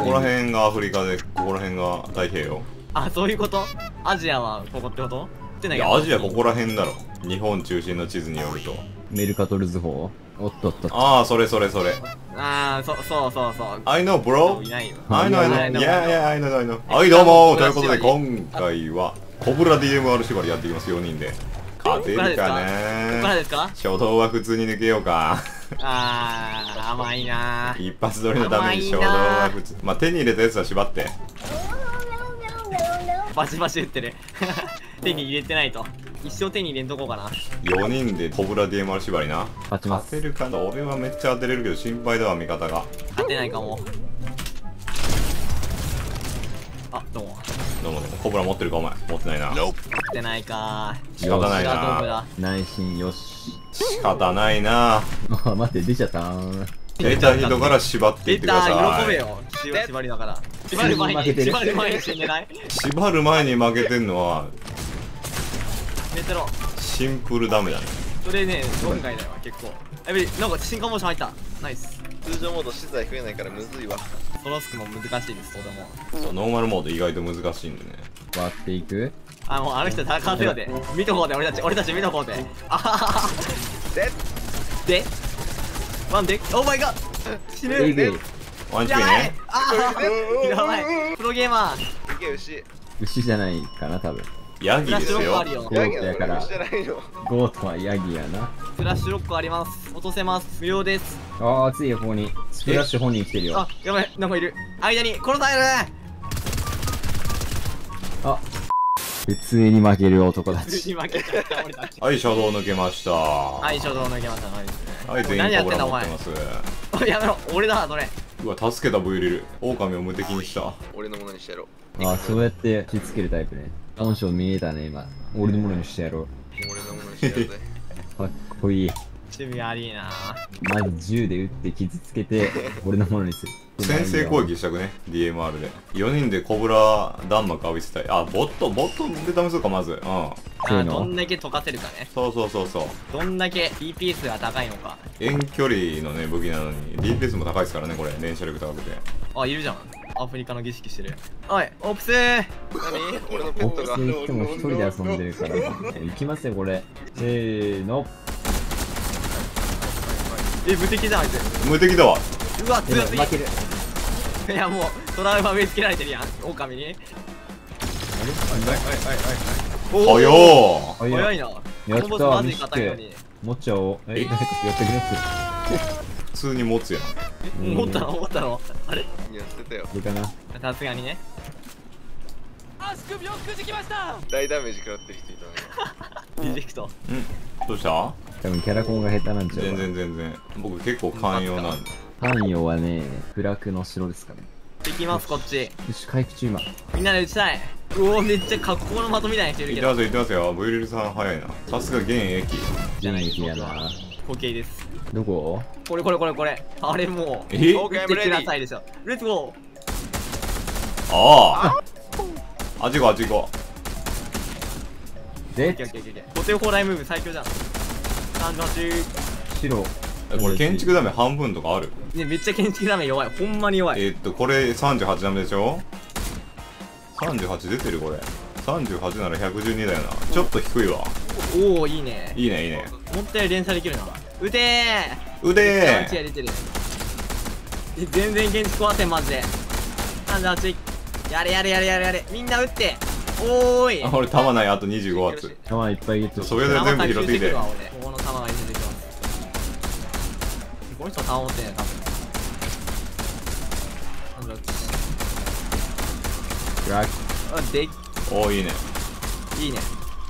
ここら辺がアフリカでここら辺が太平洋。あそういうこと？アジアはここってこと？ってないいやアジアここら辺だろ。日本中心の地図によると。メルカトル図法？おっとっとっと。ああそれそれそれ。ああそそうそうそう。I know bro. いないよ。I know I いない know い Yeah yeah I know I know. はいどうも。ということで今回はコブラ DMR 縛りやっていきます。4人で。勝てるかここからねですか？初動は普通に抜けようか あー甘いな。ー一発撮りのために初動は普通まあ手に入れたやつは縛って。バシバシ打ってる 手に入れてないと。一生手に入れんとこうかな。4人でコブラ DMR 縛りな。勝ちます。勝てるかな？俺はめっちゃ当てれるけど心配だわ味方が。勝てないかも。あどうもどうもどうもコブラ持ってるかお前。持ってないな。勝ってないか。仕方ないな。だ内心よし。仕方ないな。あ、待って、出ちゃった。ー。出た人から縛っていってくだ出たさい喜べよ。縛縛りだから。縛る前に負けてる。縛る前に死んでない？縛る前に負けてんのはメテロシンプルダメだね。それね論外だよ結構。やべなんか進化モーション入った。ナイス。通常モード資材増えないからむずいわソロスクも難しいですとても。そうノーマルモード意外と難しいんでね。割っていく？あもうあの人戦わせようで。見とこうで俺たち。俺たち見とこうであはははで？で？ワンで？ Oh my God死ぬ。ワンチピね。あー やばい。プロゲーマー。いけ牛。牛じゃないかな、多分。ヤギですよ。フラッシュロックあるよ。ゴートやから。牛じゃないの。ゴートはヤギやな。フラッシュロックあります。落とせます。無料です。あー、熱いよ、ここに。スプラッシュ本人来てるよ。あやばい。なんかいる。間に殺されるあ、普通に負ける男たち。普通に負けちゃった俺たち。はい初動抜けました。ははい初動抜けました。ナイスい全何やってんだお前員コブラ持ってます。おいやめろ。俺だそれ。うわ助けたブイリル。狼を無敵にした。俺のものにしてやろう。あ、そうやって火つけるタイプね。本性見えたね、今。俺のものにしてやろう。俺のものにしてやるぜ。か っこいい。趣味悪いな。まず銃で撃って傷つけて、俺のものにする。先制攻撃したくね？DMR で。4人でコブラ弾幕浴びせたい。あボットボットで試そうかまず。うん。あどんだけ溶かせるかね。そうそうそうそう。どんだけ DPS が高いのか。遠距離のね武器なのに。DPS も高いですからねこれ。連射力高くて。あいるじゃん。アフリカの儀式してるおいオプスー。何？俺のペボッットが。クス行っても一人で遊んでるから。行きますよ、これ。せーの。え無敵じゃんあいつ無敵だわ。うわ強すぎ負ける。いやもうトラウマ植え付けられてるやん。狼に。はよー。早い。早いな。やったこのボスまずい硬いのに。持っちゃおう。え、かやってくれ普通に持つやん。うん。思ったの？思ったの？あれ？いや捨てたよ。これかな。さすがにね。大ダメージ食らってる人いたね。リジェクト。うん。どうした？多分キャラコンが下手なんちゃう全わ。然全然。僕結構寛容なんで。太陽はね、フラクの城ですからね。行きますこっち。よし、回復中今。みんなで打ちたい。うおーめっちゃ格好の的みたいな人いるけど。言ってますよ言ってますよ。ブイリルさん早いな。さすが現役。じゃないやな。固形です。どこ？これこれこれこれ。あれもうえ？オーケー見てくださいでしょ。レッツゴー。ああ。あっち行こうあっち行こオッでケーオッケーオッケー。固定砲台ムーブ最強じゃん38白。うこれ建築ダメ半分とかある？ねめっちゃ建築ダメ弱い。ほんまに弱い。えーっとこれ38ダメでしょ？38出てるこれ。38なら112だよな。ちょっと低いわ。おおいいね。いいねいいね。思ったより連鎖できるな。撃てー。腕めっちゃ出てる。え全然建築壊せんマジで。38やれやれやれやれやれ。みんな撃って。おーい。あ俺弾ないあと25発。弾いっぱいゲットそれで全部拾ってきてこの人弾持ってんね多分クラック。あでおおいいねいいね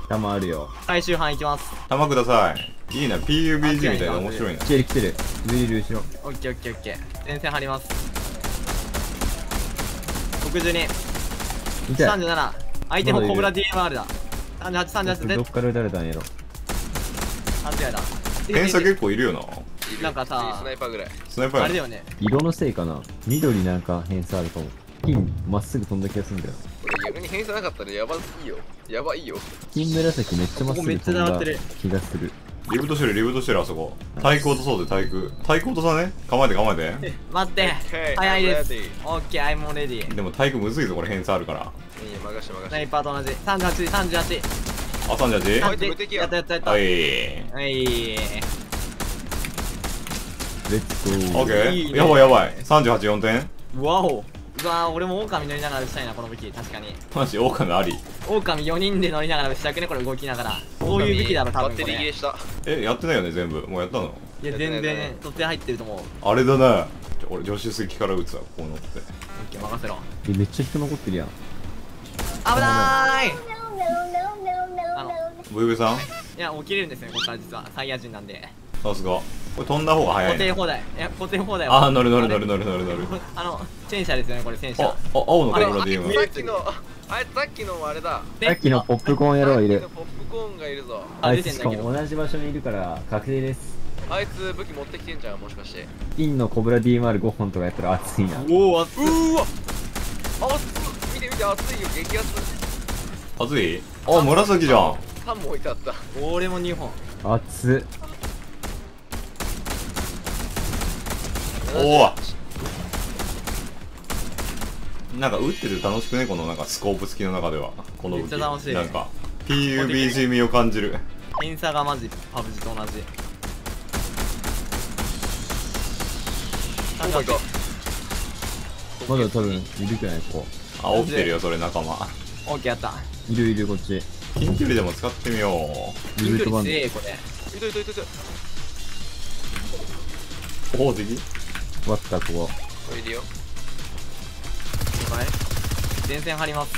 弾あるよ。最終版いきます弾くださいいいな PUBG みたいな面白いな来てる来てる。ズリル後ろ。オッケーオッケーオッケー前線張ります62痛い。37相手もコブラ DMR だ3838でどっから撃たれたんやろ。勘違いだ偏差結構いるよななんかさスナイパーぐらい。スナイパー。やあれだよね。色のせいかな。緑なんか偏差あるかも。金まっすぐ飛んだ気がするんだよ。俺逆に偏差なかったらやばいよ。やばいよ。金紫めっちゃまっすぐ飛んだここめっちゃ上がってる。気がする。リブートしてるリブートしてるあそこ。対空落とそうぜ対空。対空落とさね。構えて構えて。待って。Okay, 早いです。オッケー I'm ready でも対空むずいぞこれ偏差あるから。いい任して任スナイして。パーと同じ？38 38あサンジャージあいつ無敵ややったやったやった。はい。はいレッツゴーオッケーやばいやばい384点うわおうわ俺も狼乗りながら撃ちたいなこの武器確かにマジ狼あり狼4人で乗りながら撃ちたくねこれ動きながらこういう武器だろ多分これえやってないよね全部もうやったのいや全然取って入ってると思うオッあれだな俺助手席から撃つわこう乗ってケー任せろえめっちゃ人残ってるやん危ないあのブーブーさんいや起きれるんですねここから実はサイヤ人なんでさすがこれ飛んだ方が早いね。固定放題。いや固定放題あー乗る乗る乗るる乗る乗る。乗るあの戦車ですよねこれ戦車。ああ青のコブラあ DM さっきのあいつさっきのあれだ。さっきのポップコーン野郎いる。さっきのポップコーンがいるぞ。あいつしかも同じ場所にいるから確定です。あいつ武器持ってきてんじゃんもしかして。金のコブラ DMR5 本とかやったら熱いな。おお熱いうーわ。あ熱っ。見て見て熱いよ激熱熱い？あ紫じゃん。3も置いてあった。俺も2本。熱っおおなんか撃ってて楽しくね？このなんかスコープ付きの中では。この武器。めっちゃ楽しい。なんか。PUBG 味を感じる。偏差がマジパブジと同じ。まだ多分いるくないこあ起きてるよそれ仲間。オッケーやった。こいるいるこっち。近距離でも使ってみよう。リブートバンド。強えこれ。いたいたいたいた宝石割ったここ。これいるよ。はい前線張ります。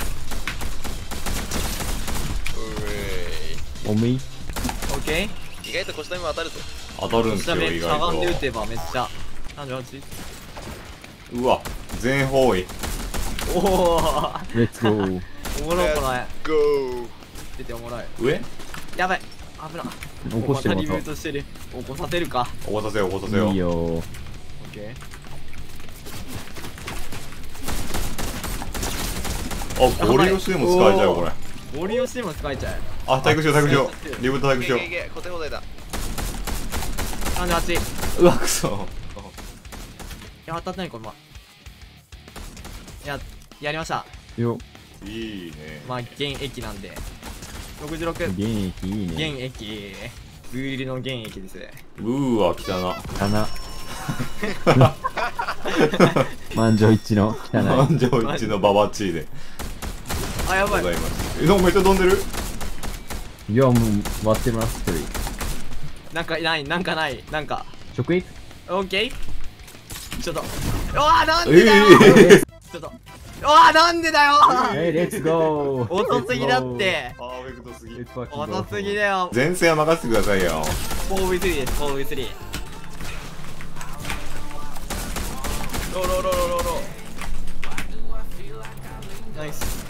うおオッケー。意外と腰痛みも当たるぞ。当たるんすよ意しゃがんで撃外てばめっちゃ。38とうわ全方位。おおレッツゴーおもろいこの絵ゴー出ておもろい。上？やばい危な。起こしてまた。リブるまートしてる。起こさせるか。起こさせよう起こさせよう。いいよあ、ゴリ押しでも使えちゃうこれゴリ押しでも使えちゃうあ다体育쇼다이リブ리브体育크いけいけいけ、小手だ。38いわ으악や当たってないこれまいややりましたよいいねまあ現役なんで66現役いいね現役ブーリルの現役ですうーわ汚なだな 満場一致の汚満場一致のババチーで。あやばい。ございます。えなんかめっちゃ飛んでる？いいやもう割ってます一人なんかないなんかない。なんか。直撃オッケー？ちょっと。うわーなんえでだよ、えちょっと。うわーなんでだよえレッツゴー遅すぎだって。パーフェクトすぎ。レッツゴー遅すぎだよ。前線は任せてくださいよ。4v3 です 4v3 ローローローローローロナイス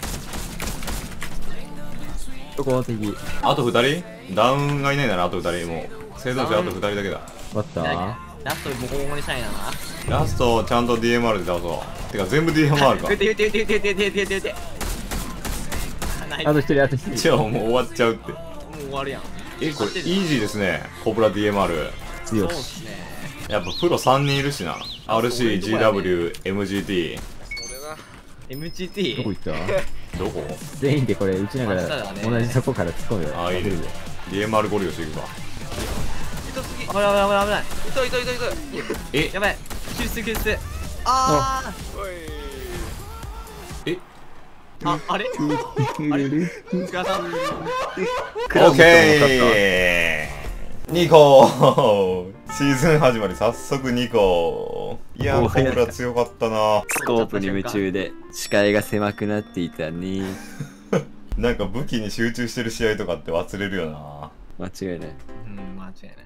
そこ敵あと2人ダウンがいないならあと2人もう生存者あと2人だけだ割ったラストボコボコにしたいなラストちゃんと DMR で倒そうてか全部 DMR か撃て撃て撃て撃て撃て撃て撃て撃てあと一人あと一人じゃあもう終わっちゃうってもう終わるやんえこれイージーですねコブラ DMR 強しそうっすねやっぱプロ3人いるしな。あそういうとこやね RCGW、MGT MGT どこ行った？どこ？全員でこれ打ちながら同じとこから突っ込むよ。ああいる DMR ゴリ押していくわ。痛すぎ危ない危ない。危ない。危ない。痛い。痛い。痛い。痛い。え？やばい。救出救出。あおい。え？ーああれ？あれ？塚田さん。オッケー。ニコシーズン始まり早速ニコいやーコブラ強かったなスコープに夢中で視界が狭くなっていたね なんか武器に集中してる試合とかって忘れるよな間違いない。うん間違いない